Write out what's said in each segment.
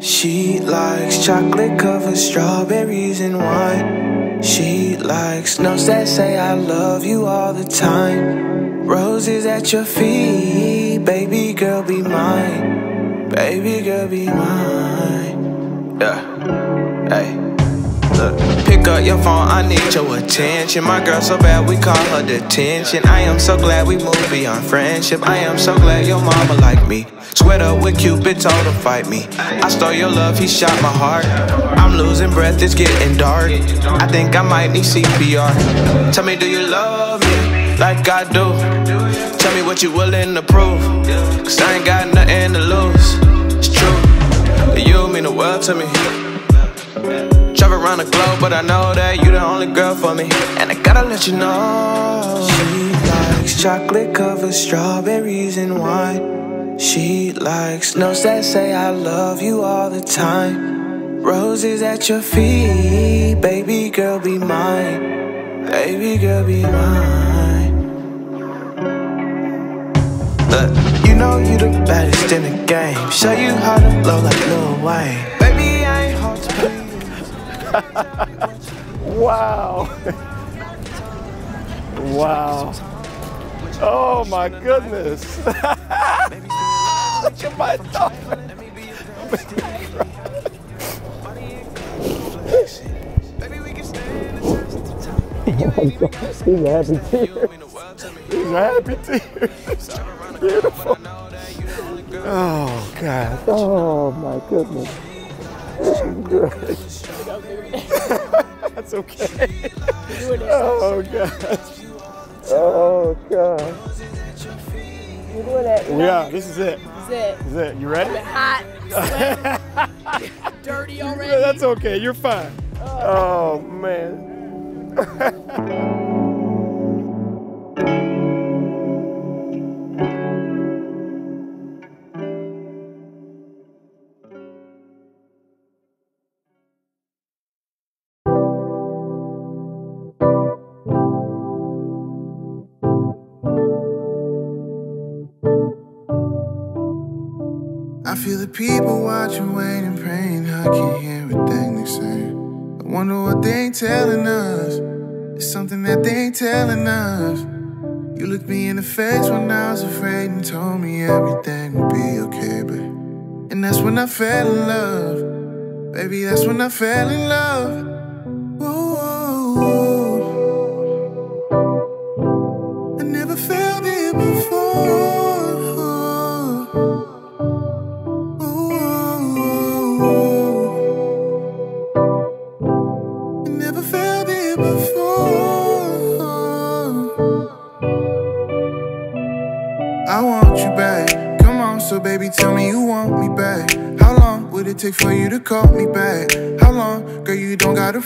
She likes chocolate covered strawberries and wine. She likes notes that say I love you all the time. Roses at your feet, baby girl be mine. Baby girl be mine. Yeah. Up your phone, I need your attention. My girl so bad, we call her detention. I am so glad we moved beyond friendship. I am so glad your mama like me. Sweat up with Cupid, told to fight me. I stole your love, he shot my heart. I'm losing breath, it's getting dark. I think I might need CPR. Tell me, do you love me like I do? Tell me what you willing to prove. Cause I ain't got nothing to lose. It's true. You mean the world to me. Around the globe, but I know that you the only girl for me. And I gotta let you know. She likes chocolate covered strawberries and wine. She likes notes that say I love you all the time. Roses at your feet, baby girl be mine. Baby girl be mine. Look, you know you the baddest in the game. Show you how to blow like Lil Wayne. wow. wow. Oh my goodness. Look at my daughter. He's a happy tear. He's a happy tear. Beautiful. Oh God. Oh my goodness. That's okay. oh gosh. Oh god. We're doing it. Yeah, this is it. This is it. This is it. You ready? Hot, sweaty, dirty already. That's okay. You're fine. Oh, oh man. people watching, waiting, praying. I can't hear everything they say. I wonder what they ain't telling us. It's something that they ain't telling us. You looked me in the face when I was afraid and told me everything would be okay, but and that's when I fell in love. Baby, that's when I fell in love.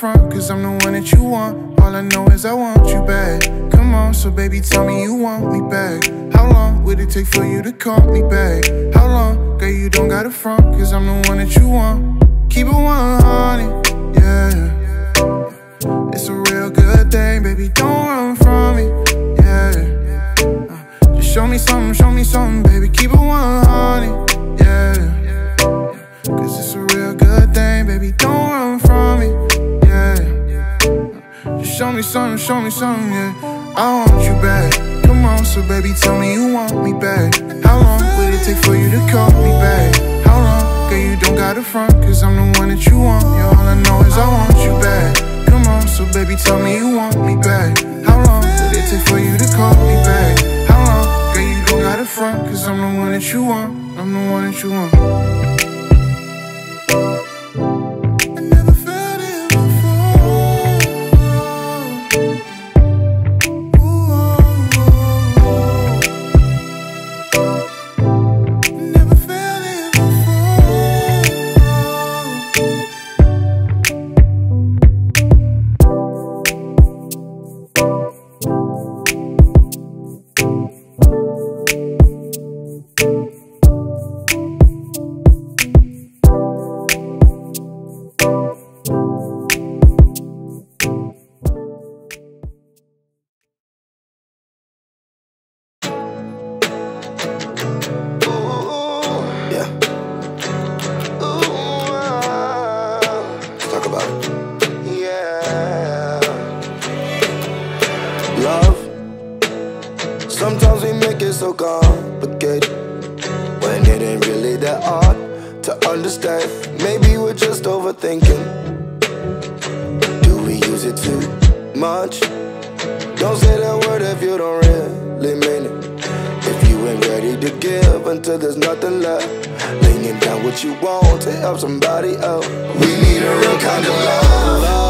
Front, cause I'm the one that you want. All I know is I want you back. Come on, so baby, tell me you want me back. How long would it take for you to call me back? How long, girl, you don't got to front, cause I'm the one that you want. Keep it 100, yeah. It's a real good thing, baby, don't run from me, yeah. Uh, just show me something, show me something, baby, keep it 100, yeah. Cause it's a real good thing, baby, don't run from me, show me something, show me something, yeah. I want you back. Come on, so baby, tell me you want me back. How long would it take for you to call me back? How long, girl, you don't got to front, cause I'm the one that you want. Yeah, all I know is I want you back. Come on, so baby, tell me you want me back. How long would it take for you to call me back? How long, girl, you don't got to front, cause I'm the one that you want. I'm the one that you want. Before. Don't say that word if you don't really mean it. If you ain't ready to give until there's nothing left, laying down what you want to help somebody out. We need a real kind of love.